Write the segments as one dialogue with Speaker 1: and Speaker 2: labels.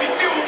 Speaker 1: meteu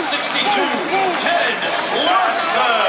Speaker 1: 62, Ted Larsen.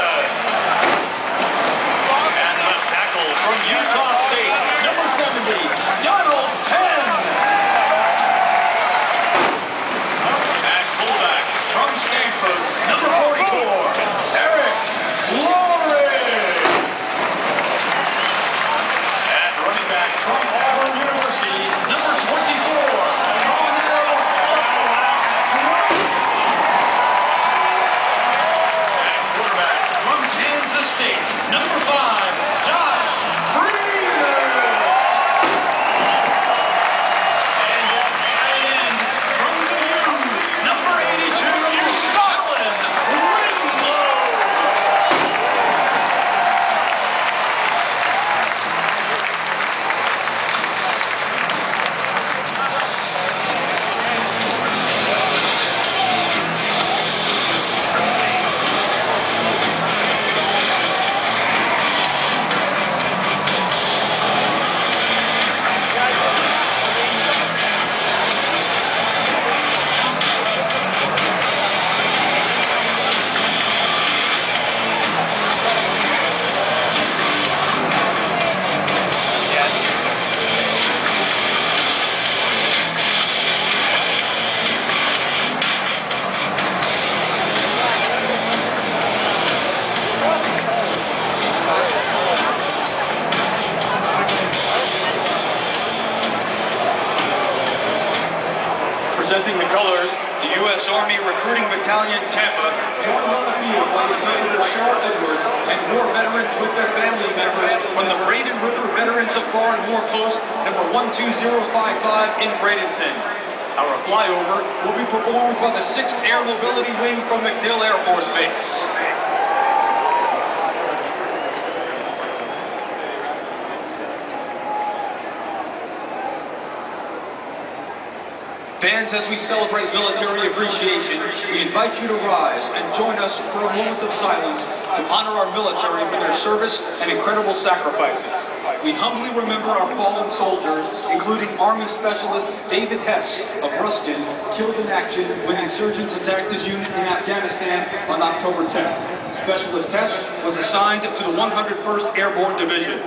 Speaker 1: Joined
Speaker 2: on the field by Lieutenant Rashard Edwards and war veterans with their family members from the Braden River Veterans of Foreign War Post number 12055 in Bradenton. Our flyover will be performed by the 6th Air Mobility Wing from MacDill Air Force Base. Fans, as we celebrate military appreciation, we invite you to rise and join us for a moment of silence to honor our military for their service and incredible sacrifices. We humbly remember our fallen soldiers, including Army Specialist David Hess of Ruskin, killed in action when insurgents attacked his unit in Afghanistan on October 10th. Specialist Hess was assigned to the 101st Airborne Division.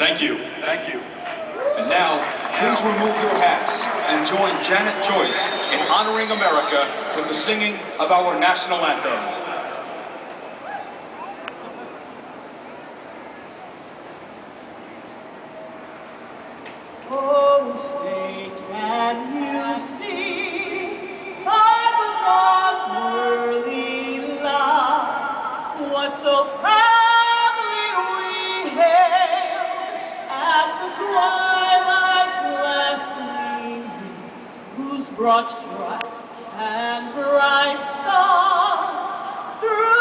Speaker 2: Thank you.
Speaker 3: Thank you.
Speaker 2: And now, please remove your hats and join Janet Joyce in honoring America with the singing of our national anthem.
Speaker 1: Broad stripes and bright stars through